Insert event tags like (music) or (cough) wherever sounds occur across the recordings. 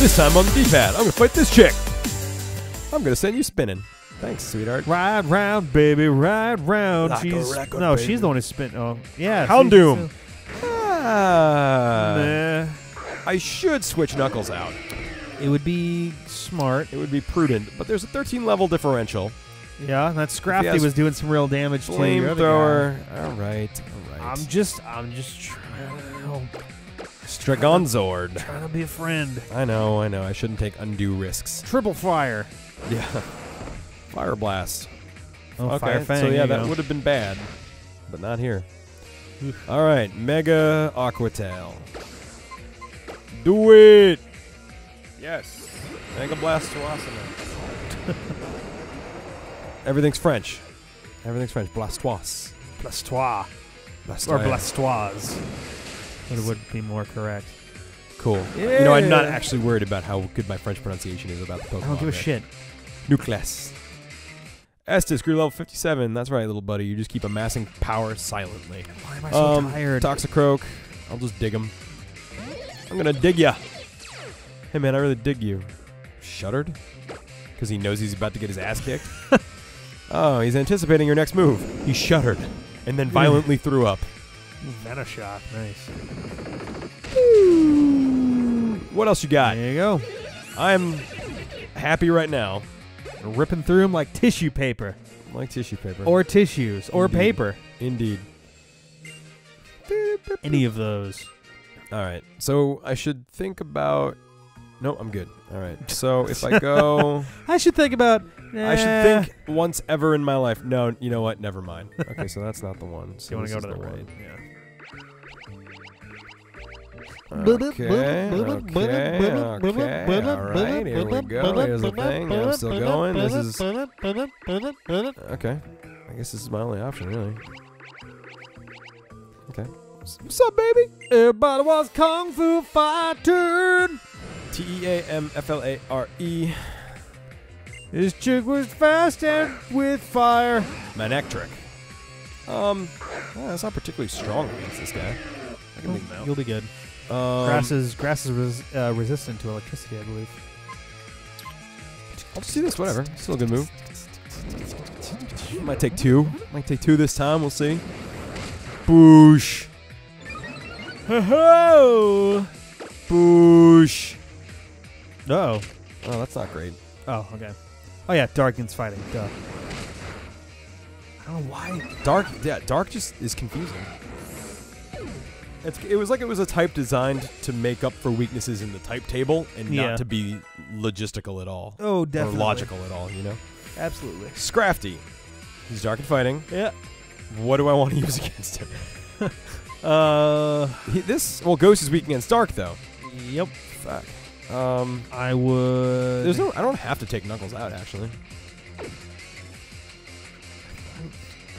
This time on the D-pad, I'm gonna fight this chick. I'm gonna send you spinning. Thanks, sweetheart. Ride round, baby, ride round. Like she's record, no, baby. she's the one who's spin. Oh, yeah, Houndoom. she's- Ah, Nah. I should switch Knuckles out. It would be smart. It would be prudent, but there's a 13 level differential. Yeah, that Scrafty was doing some real damage to your other guy. Flamethrower. All right, all right. I'm just, I'm just trying to help, Dragonzord. trying to be a friend. I know, I know. I shouldn't take undue risks. Triple fire. Yeah. Fire blast. Oh, okay, fire fang. so yeah, that would have been bad, but not here. Oof. All right, Mega Aquatail. Do it. Yes. Mega Blast Suasana. (laughs) Everything's French. Everything's French. Blastoise. Blastoise or Blastoise. Blastoise. It would be more correct. Cool. You know, I'm not actually worried about how good my French pronunciation is about the Pokemon. I don't give a yet. shit. Nucleus. Estus grew level 57. That's right, little buddy. You just keep amassing power silently. Why am I so Um, tired? Toxicroak. I'll just dig him. I'm gonna dig ya. Hey man, I really dig you. Shuddered? Because he knows he's about to get his ass kicked? (laughs) oh, he's anticipating your next move. He shuddered and then (laughs) violently threw up. Venoshock. Nice. What else you got? There you go. I'm happy right now. Ripping through them like tissue paper. Like tissue paper. Or tissues. Or paper. Indeed. Any of those. All right. So I should think about. No, I'm good. All right. So if I go, (laughs) I should think about. I should eh, think once ever in my life. No, you know what? Never mind. Okay, so that's not the one. (laughs) So You want to go to the right. right? Yeah. Okay. Okay. Okay. All right. Here we go. Here's the still going. This is okay. I guess this is my only option, really. Okay. What's up, baby? Everybody was kung fu fighting. T E A M F L A R E. This chick was fast and with fire. Manectric. Um, well, that's not particularly strong against this guy. I can make him out. You'll be good. Um, grass is grass is res- uh, resistant to electricity, I believe. I'll just do this. Whatever. Still a good move. Might take two. Might take two this time. We'll see. Boosh. Ho ho. Boosh. No. Oh, that's not great. Oh, okay. Oh yeah, Darkin's fighting. Duh. I don't know why. Dark. Yeah, dark just is confusing. It's, it was like it was a type designed to make up for weaknesses in the type table and Yeah. not to be logistical at all Oh, definitely. or logical at all. You know. Absolutely. Scrafty. He's dark and fighting. Yeah. What do I want to use (laughs) against him? (laughs) Uh. He, this well, Ghost is weak against Dark though. Yep. Fuck. Um, I would. there's no. I don't have to take Knuckles out actually.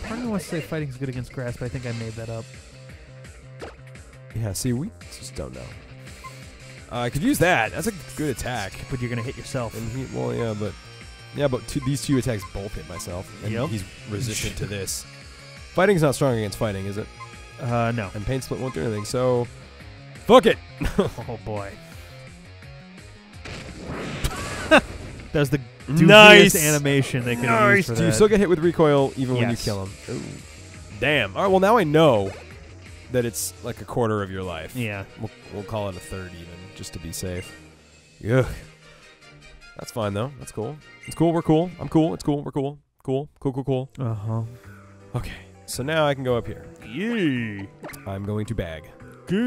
Part of me wants to say fighting's good against grass, but I think I made that up. Yeah. See, we just don't know. Uh, I could use that. That's a good attack. But you're gonna hit yourself. And he, well, yeah, but yeah, but two, these two attacks both hit myself, and Yep. he's resistant to (laughs) this. Fighting's not strong against fighting, is it? Uh, no. And pain split won't do anything. So, fuck it. (laughs) Oh boy. (laughs) that was the doofiest nice animation they could have used for Do you that. still get hit with recoil even when you Yes. kill him? Damn. All right. Well, now I know that it's like a quarter of your life. yeah. We'll, we'll call it a third even, just to be safe. Ugh. That's fine though. That's cool. It's cool. We're cool. I'm cool. It's cool. We're cool. Cool. Cool. Cool. Cool. Uh huh. Okay. So now I can go up here. Yay. I'm going to bag. Good.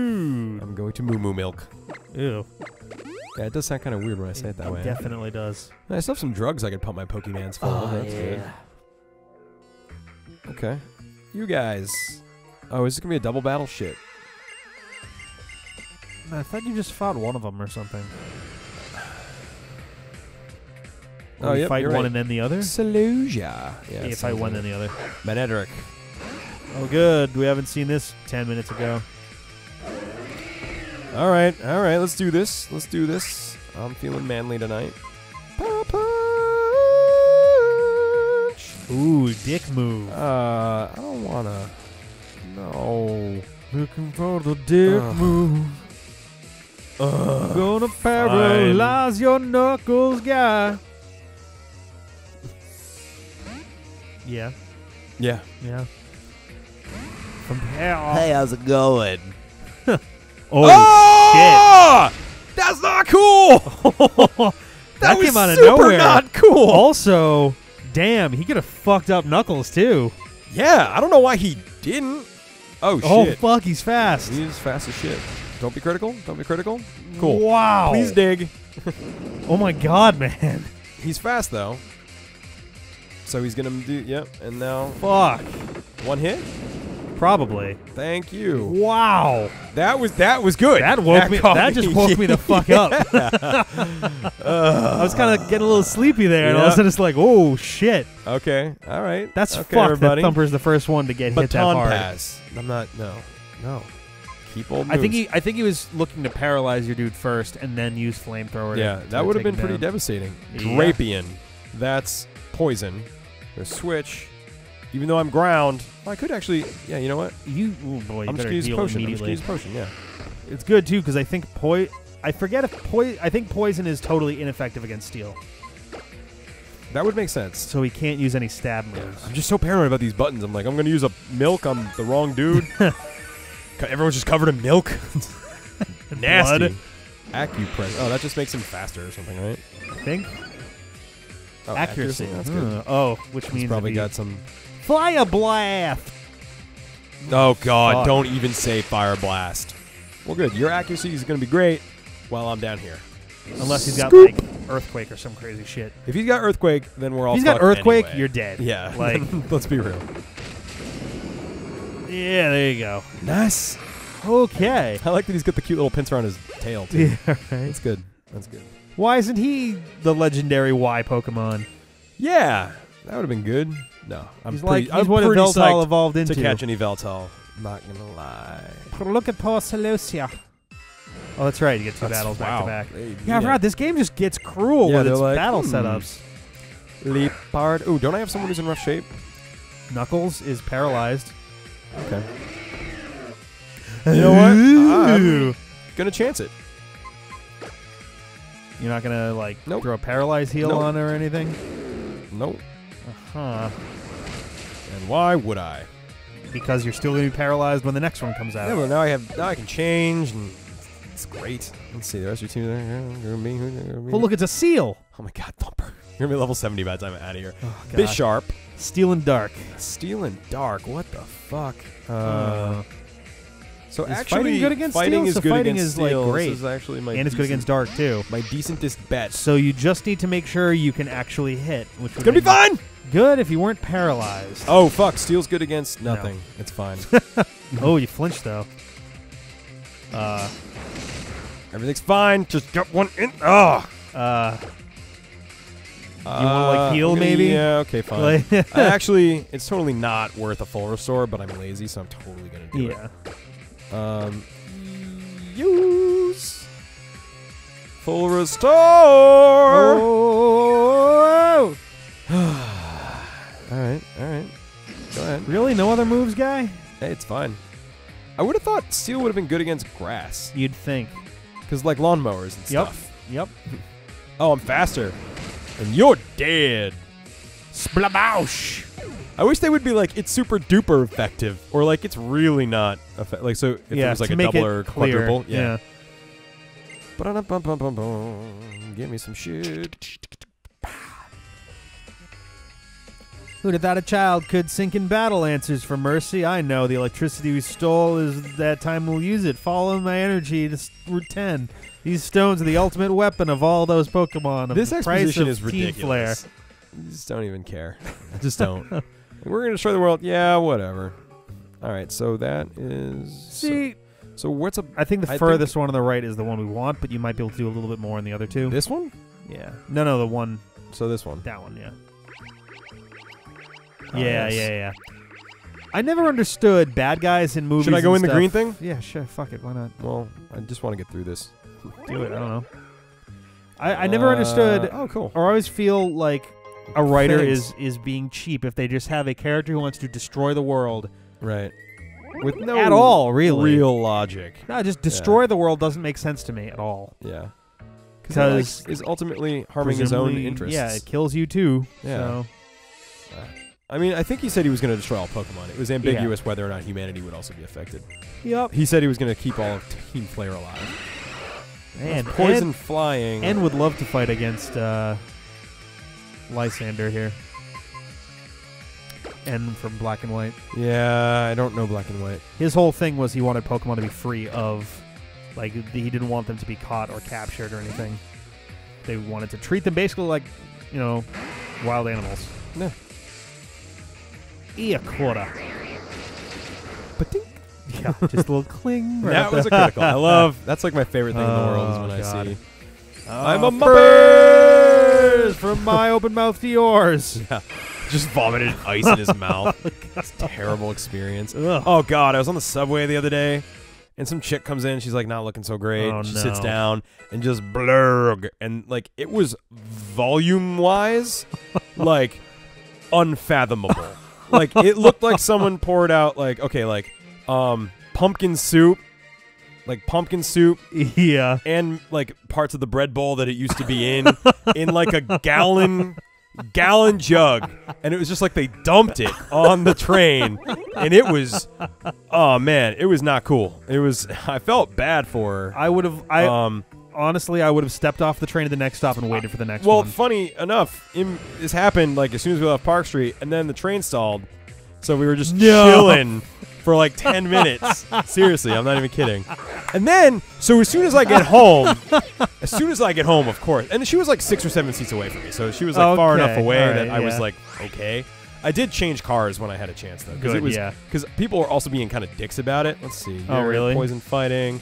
I'm going to moo moo milk. Ew. Yeah, it does sound kind of weird when I say it that way. Definitely does. I still have some drugs I could pump my Pokemans full of. That's good. Okay. You guys. Oh, is this gonna be a double battle? Shit. I thought you just fought one of them or something. Oh, you yep, fight one right. and then the other. Saluja. Yeah. Yeah, you fight one then the other. it. Manectric. Oh, good. We haven't seen this ten minutes ago. All right, all right. Let's do this. Let's do this. I'm feeling manly tonight. Punch. Ooh, dick move. Uh, I don't wanna. No. Looking for the dick Ugh. move. Ugh. Gonna paralyze your knuckles, guy. Yeah, Yeah. yeah. From hell. Hey, how's it going? (laughs) Oh, Oh! That's not cool. (laughs) that, That, was came out of super nowhere. not cool. Also, damn, he could have fucked up Knuckles too. Yeah, I don't know why he didn't. Oh, oh shit! Oh fuck, he's fast. He's fast as shit. Don't be critical. Don't be critical. Cool. Wow. Please dig. (laughs) Oh my god, man. He's fast though. So he's gonna do. Yep. And now Fuck. one hit. Probably. Thank you. Wow. That was that was good. That woke me. caught That just woke me the (laughs) fuck up. (laughs) I was kind of getting a little sleepy there, and all of a sudden it's like, oh shit. Okay. All right. That's okay, fucked. everybody. That Thumper's the first one to get hit that Baton hard. pass. I'm not. No. No. Keep old. I think he. I think he was looking to paralyze your dude first, and then use flamethrower. Yeah, to that would have been pretty down. devastating. Yeah. Drapion. That's poison. There's switch. Even though I'm ground, I could actually. Yeah, you know what? You, oh boy, you I'm just better gonna use heal potion. I'm just immediately. gonna use potion. Yeah. It's good too because I think poi. I forget if poi. I think poison is totally ineffective against steel, That would make sense. so he can't use any stab moves. I'm just so paranoid about these buttons. I'm like, I'm gonna use a milk on the wrong dude. (laughs) Co- Everyone's just covered in milk. (laughs) Nasty. Blood. Acupressure. Oh, that just makes him faster or something, right? I think Oh, accuracy. That's Huh. good. Hmm. Oh, which He's means probably he- got some. Fire blast. Oh God! Fuck. Don't even say fire blast. Well, good. Your accuracy is gonna be great while I'm down here. Unless he's got Scoop. like earthquake or some crazy shit. If he's got earthquake, then we're all. If he's got earthquake, anyway. you're dead. Yeah. (laughs) Like, (laughs) let's be real. yeah, there you go. Nice. Okay. I like that he's got the cute little pincer on his tail too. (laughs) Yeah, right. That's good. That's good. Why isn't he the legendary Y Pokemon? Yeah, that would have been good. No, I'm he's pretty. like he's I'm what pretty Yveltal evolved into. to catch any Yveltal. Not gonna lie. Look at poor Celosia. Oh, that's right. You get two That's- battles back wow. to back. They- Yeah, I forgot. This game just gets cruel Yeah, with they're its like, battle hmm. setups. Liepard. Ooh, don't I have someone who's in rough shape? Knuckles is paralyzed. Okay. You know what? I'm gonna chance it. You're not gonna like Nope. throw a paralyze heal Nope. on her or anything. Nope. Huh? And why would I? Because you're still gonna be paralyzed when the next one comes out. Yeah, well, now I have. Now I can change, and it's great. Let's see. The rest of your team. They're gonna be. who- they're gonna be- Well, look, it's a seal. Oh my God, Thumper. (laughs) You're gonna be level 70 by the time I'm out of here. Oh, God. Bisharp. Steel and dark. Steel and Dark. What the fuck? Uh, Uh, so actually, fighting good against fighting steel? is So good fighting against is, like, steel. great. This is actually my and it's good against dark too. my decentest bet. So you just need to make sure you can actually hit, which It's gonna be fine. Good if you weren't paralyzed. Oh fuck! Steel's good against No. nothing. It's fine. (laughs) Oh, you flinched though. Uh, Everything's fine. Just get one in. Oh. uh, You wanna, like, heal, maybe? Yeah. Okay. Fine. I (laughs) actually, it's totally not worth a full restore, but I'm lazy, so I'm totally gonna do yeah. it. Um, use full restore. Oh, (sighs) (sighs) (sighs) All right. All right. Go ahead. really? No other moves, guy? Hey, it's fine. I would have thought steel would have been good against grass, You'd think. because like lawnmowers and Yep. stuff. Yep. Oh, I'm faster, and you're dead. Splaboush. I wish they would be like it's super duper effective, or like it's really not effective. Like so, if yeah, it was like a double or clear. quadruple, yeah. Ba-da-bum-bum-bum-bum. Give me some shit. Who'd have thought a child could sink in battle? Answers for mercy. I know the electricity we stole is that time we'll use it. Follow my energy to s- Route 10. These stones are the ultimate weapon of all those Pokemon. Of This the price of is Team ridiculous. You just don't even care. (laughs) just don't. (laughs) We're gonna destroy the world. Yeah, whatever. All right, so that is. so- See, So, what's a I think the I think- furthest one on the right is the one we want, but you might be able to do a little bit more in the other two. this one? yeah. No, no, the one, So this one. that one, yeah. Oh, yeah, yeah, yeah. I never understood bad guys in movies. Should I go and in the green thing? Yeah, sure. Fuck it. Why not? Well, I just want to get through this. Do it. I don't know. I, I never Uh, understood Oh, cool. or I always feel like a writer Thanks. is is being cheap if they just have a character who wants to destroy the world Right. with no At all, really. real logic. No, just destroy the world doesn't make sense to me at all. Yeah, Because is ultimately harming his own presumably- interests. Yeah, it kills you too. Yeah. So. I mean, I think he said he was going to destroy all Pokemon. It was ambiguous whether or not humanity would also be affected. Yep. He said he was going to keep all of Team Flare alive. And poison and, flying. and would love to fight against uh, Lysandre here. And from Black and White. yeah, I don't know Black and White. His whole thing was he wanted Pokemon to be free of, like, he didn't want them to be caught or captured or anything. They wanted to treat them basically like, you know, wild animals. No. Iakora. Yeah, (laughs) just a little cling. Right that was a there. critical. (laughs) I love. That's like my favorite thing in the oh, world is Oh, when I God. see. I'm a a Muppet! Muppet! From my open mouth to yours. (laughs) Yeah, just vomited ice in his oh, mouth. It's a terrible experience. Ugh. Oh God, I was on the subway the other day, and some chick comes in. She's like not looking so great. Oh, she no. sits down and just blurg, and like it was volume wise, like unfathomable. Like it looked like someone poured out like okay, like um pumpkin soup, like pumpkin soup yeah. and like parts of the bread bowl that it used to be in in like a gallon gallon jug and it was just like they dumped it on the train and it was oh man it was not cool it was i felt bad for her I would have. I um honestly, I would have stepped off the train at the next stop and waited for the next one. well one. funny enough im this happened like as soon as we left park street and then the train stalled so we were just No. chilling for like 10 minutes (laughs) seriously i'm not even kidding and then so as soon as i get home (laughs) as soon as i get home of course and she was like six or seven seats away from me so she was like far enough Okay, away that i was yeah. like okay i did change cars when i had a chance though because Good, it was yeah. because people were also being kind of dicks about it let's see Oh, really? poison fighting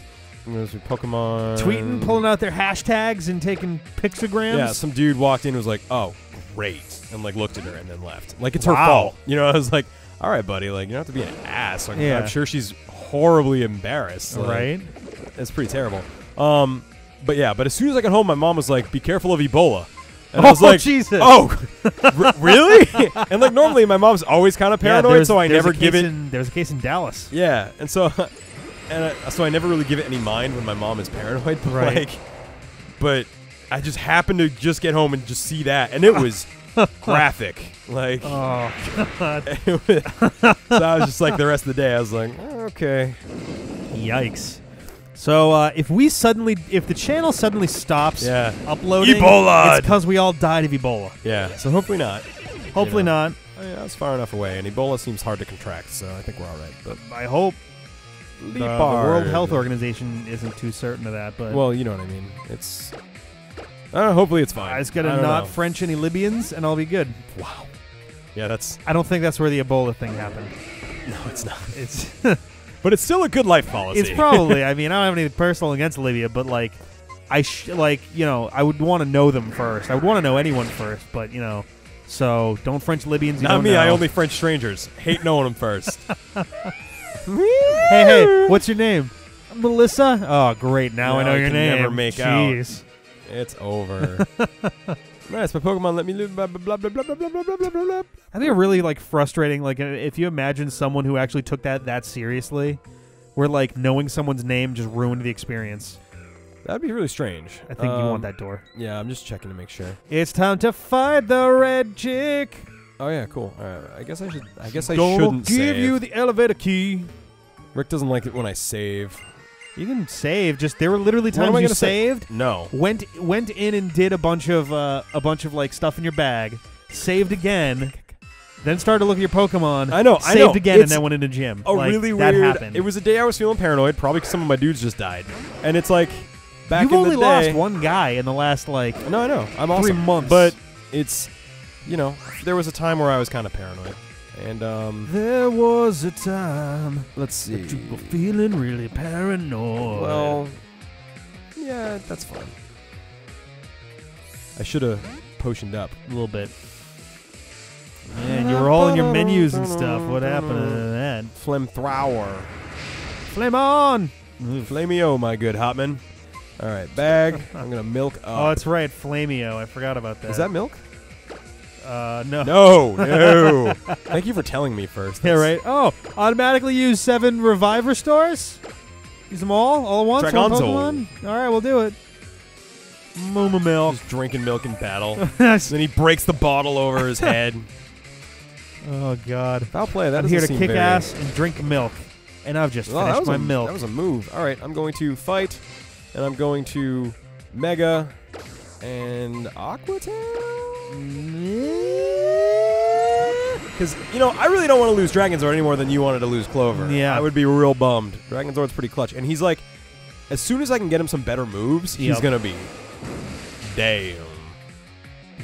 there's pokemon Tweeting, pulling out their hashtags, and taking pictograms. yeah, some dude walked in and was like, "Oh, great," and like looked at her and then left. Like it's her fault. You know, (laughs) I was like, "All right, buddy. Like you don't have to be an ass." Like, Yeah. I'm sure she's horribly embarrassed. Like, right. It's pretty terrible. Um, but yeah, but as soon as I got home, my mom was like, "Be careful of Ebola." And I was Oh, like, Jesus. "Oh, r- really?" (laughs) and like normally, my mom's always kind of paranoid, there's- so I never give it. In, there's a case in Dallas. Yeah, and so (laughs) and I, so I never really give it any mind when my mom is paranoid. (laughs) But Right. like, but I just happened to just get home and just see that, and it was (laughs) graphic. Like, Oh God! (laughs) it was- so I was just like the rest of the day. I was like, "Oh, okay, Yikes! So uh, if we suddenly, if the channel suddenly stops yeah, uploading, Ebola! it's because we all died of Ebola. yeah. So hopefully not. Hopefully know. not. I mean, I was far enough away, and Ebola seems hard to contract, so I think we're all right. But I hope the, the World Health Organization isn't too certain of that. But Well, you know what I mean. It's. I don't know. Hopefully, it's fine. I just I gotta don't know. French any Libyans, and I'll be good. Wow. Yeah, that's I don't think that's where the Ebola thing happened. no, it's not. It's (laughs) But it's still a good life policy. it's probably. (laughs) I mean, I don't have anything personal against Libya, but like, I sh- like you know, I would want to know them first. I would want to know anyone first, but you know, so don't French Libyans. You Not don't me. I only French strangers. Hate knowing them first. (laughs) Hey, hey, what's your name? Melissa. Oh, great. Now I know I your can name. never make out. Jeez. It's over. nice. My Pokemon let me live. Blah blah blah blah blah blah blah blah blah blah. I think really like frustrating. Like uh, if you imagine someone who actually took that that seriously, where like knowing someone's name just ruined the experience. That'd be really strange. I think you Um, want that door. Yeah, I'm just checking to make sure. It's time to fight the red chick. Oh yeah, cool. Right. I guess I should. I guess I Gonna shouldn't give save. you the elevator key. Rick doesn't like it when I save. You can save. Just there were literally times I you gonna say? saved, No. went went in and did a bunch of uh, a bunch of like stuff in your bag, saved again, then started to look at your Pokemon. I know, I Saved know. again and then went into gym. A Like, really that weird. happened. It was a day I was feeling paranoid, probably because some of my dudes just died, and it's like back You've in only the day. lost one guy in the last like No, I know. I'm awesome. three months, But it's, you know, there was a time where I was kind of paranoid, and um, There was a time let's see. you were feeling really paranoid. Well, yeah, that's fine. I should have potioned up. a little bit. Man, you were all in your menus and stuff. What happened to that? Flamethrower. Flame on! Flameo, my good Hotman. All right, bag. I'm gonna milk (laughs) up. Oh, that's right, Flameo. I forgot about that. Is that milk? Uh, no. No, no. (laughs) Thank you for telling me first. Yeah, right. Oh, automatically use seven revive restores. Use them all, all at once. one. Pokemon? All right, we'll do it. Muma milk. Just drinking milk in battle. (laughs) then he breaks the bottle over his (laughs) head. oh God. Foul play. That I'm here to kick very- ass and drink milk, and I've just that finished my a, milk. That was a move. All right, I'm going to fight, and I'm going to Mega and Aqua Because, you know, I really don't want to lose Dragonzord any more than you wanted to lose Clover. Yeah. I would be real bummed. Dragonzord's pretty clutch. And he's like, as soon as I can get him some better moves, he's Yep. going to be damn.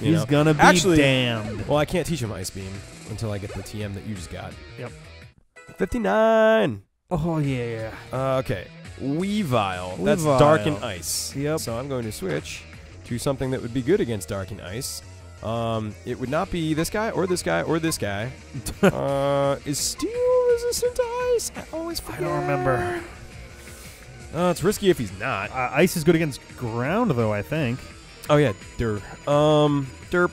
You He's know? gonna be Actually- damned. Well, I can't teach him Ice Beam until I get the TM that you just got. Yep. 59. Oh yeah. Uh, okay. Weavile. That's Dark and Ice. Yep. So I'm going to switch to something that would be good against Dark and Ice. Um, it would not be this guy or this guy or this guy. (laughs) uh, is Steel resistant to Ice? I always I don't remember. Uh, it's risky if he's not. Uh, ice is good against ground, though. I think. Oh yeah, Derp. Um, Derp.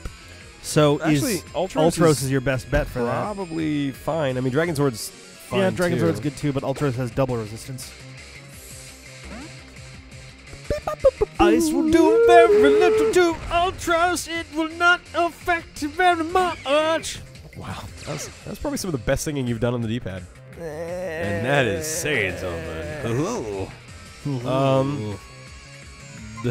So Actually, is Ultros, Ultros is is your best bet for that. probably fine. I mean, Dragonzord's fine yeah, Dragon too. Sword's good too, but Ultros has double resistance. Ice will do very little to Ultros. It will not affect you very much. Wow, that's that's probably some of the best singing you've done on the D-pad. And that is saying something. Um,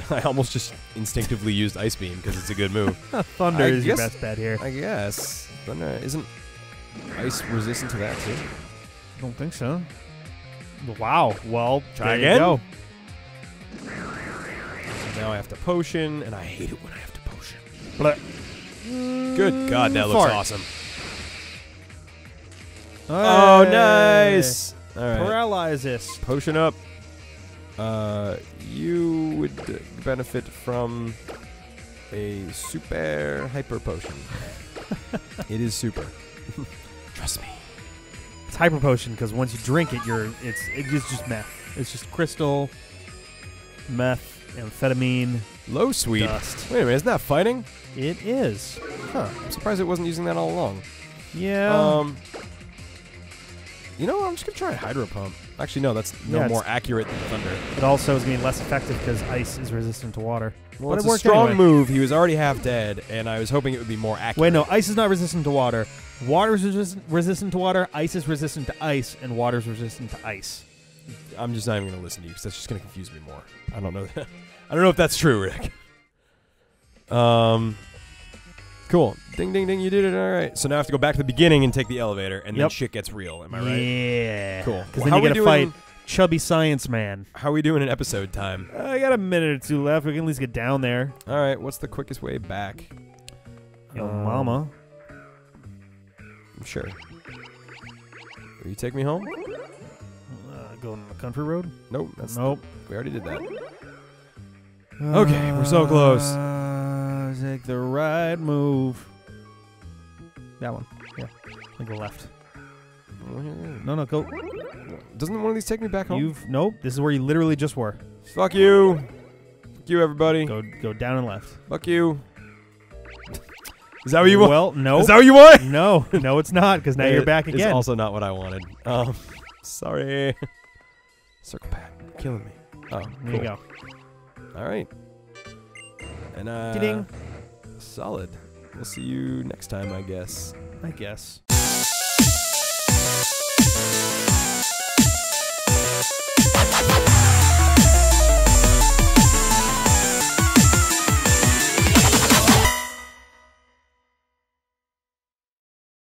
(laughs) I almost just instinctively used Ice Beam because it's a good move. (laughs) Thunder I is your best bet here. I guess. Thunder isn't Ice resistant to that too. I don't think so. Wow. Well, Try there you again? go. Now I have to potion, and I hate it when I have to potion. Bleh. Good God, that looks Fart. awesome. Oh, nice. All right. Paralysis. Potion up. Uh, you would benefit from a super hyper potion. (laughs) it is super. Trust me. It's hyper potion because once you drink it, you're it's it's just meth. It's just crystal, meth, amphetamine, Low sweep. dust. Wait a minute, isn't that fighting? It is. Huh. I'm surprised it wasn't using that all along. Yeah. Um. You know, what? I'm just gonna try Hydro Pump. Actually, no, that's no Yeah, more accurate than Thunder. it also is going to be less effective because ice is resistant to water. Well, But it's it a strong anyway. move. He was already half dead, and I was hoping it would be more accurate. Wait, no, ice is not resistant to water. Water is resistant, resistant to water. Ice is resistant to ice, and water is resistant to ice. I'm just not even gonna listen to you because that's just gonna confuse me more. I don't know. (laughs) I don't know if that's true, Rick. Um. Cool. Ding, ding, ding. You did it. All right. So now I have to go back to the beginning and take the elevator, and then Yep. shit gets real. Am I right? Yeah. Cool. Because Well, how then you we got to fight chubby science man. How are we doing in episode time? I got a minute or two left. We can at least get down there. All right. What's the quickest way back? Yo, Um, mama. Sure. Will you take me home? Going on the country road? Nope. That's Nope. we already did that. Okay, we're so close. Uh, take the right move. That one. Yeah. I think go left. No, no, go. Doesn't one of these take me back home? You've nope. This is where you literally just were. Fuck you. Fuck you, everybody. Go, go down and left. Fuck you. Is that what you want? Well, no, Is that what you want? no, no. It's not because now you're back again. also not what I wanted. Um, sorry. Circle pad, killing me. Oh, there cool. you go. All right. And uh, Ding. solid. We'll see you next time, I guess. I guess.